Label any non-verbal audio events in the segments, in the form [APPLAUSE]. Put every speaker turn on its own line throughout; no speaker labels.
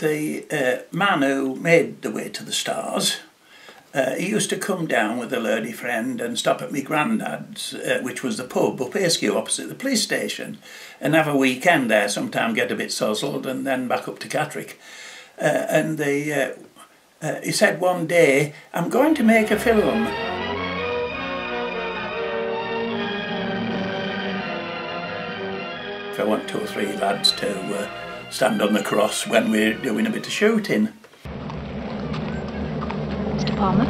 The uh, man who made The Way to the Stars, uh, he used to come down with a lady friend and stop at my granddad's, uh, which was the pub up Askew opposite the police station, and have a weekend there, sometime get a bit sozzled and then back up to Catterick. Uh, and uh, uh, he said one day, I'm going to make a film. If I want two or three lads to uh, stand on the cross when we're doing a bit of shooting.
Mr. Palmer?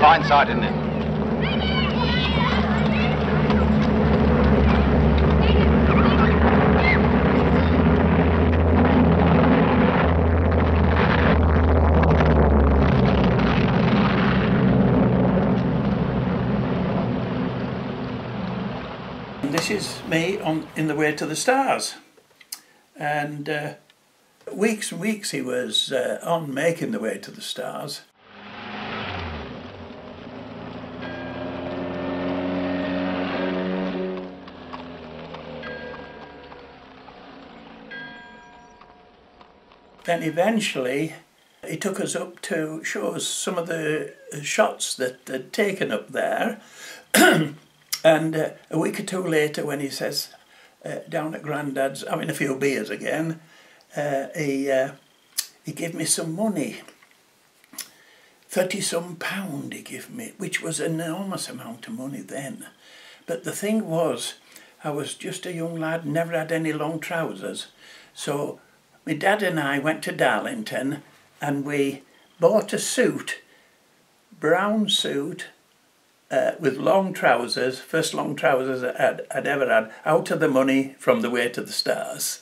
Fine sight, isn't it?
This is me on in the way to the stars. And uh, weeks and weeks he was uh, on making the way to the stars. Then eventually he took us up to show us some of the shots that they'd taken up there. [CLEARS THROAT] And uh, a week or two later, when he says, uh, down at Grandad's, having a few beers again, uh, he, uh, he gave me some money. 30 some pound he gave me, which was an enormous amount of money then. But the thing was, I was just a young lad, never had any long trousers. So my dad and I went to Darlington and we bought a suit, brown suit, uh, with long trousers, first long trousers I'd, I'd ever had, out of the money from the way to the stars.